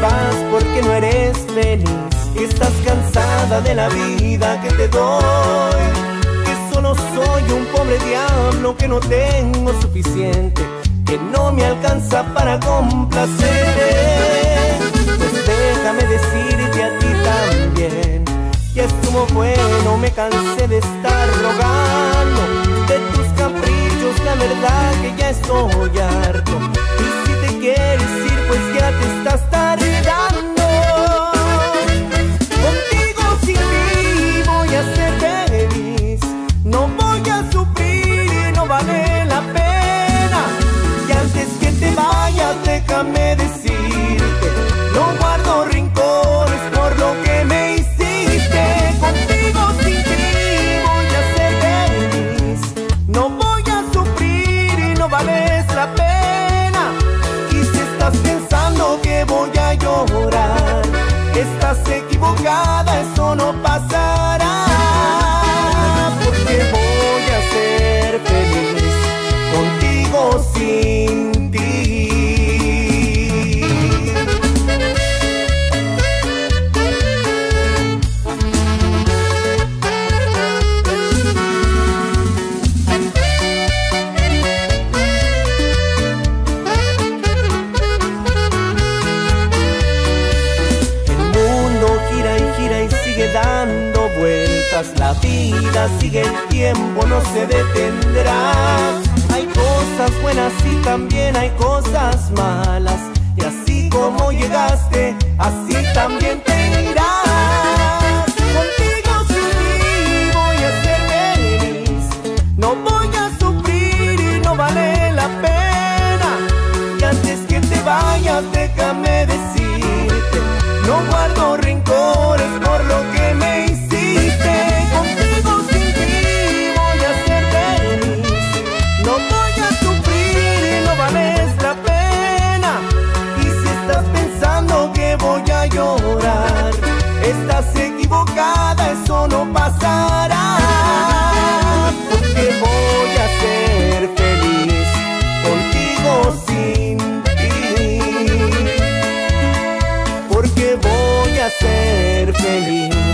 vas porque no eres feliz y estás cansada de la vida que te doy. Que solo soy un pobre diablo que no tengo suficiente, que no me alcanza para complacer. Pues déjame decirte a ti también que estuvo bueno, me cansé de estar rogando de tus caprichos, la verdad que ya estoy déjame decirte, no guardo rincones por lo que me hiciste. Contigo sin ti voy a ser feliz, no voy a sufrir y no vales la pena. Y si estás pensando que voy a llorar, estás equivocada, eso no pasará. La vida sigue el tiempo, no se detendrá. Hay cosas buenas y también hay cosas malas. equivocada, eso no pasará. Porque voy a ser feliz contigo sin ti. Porque voy a ser feliz.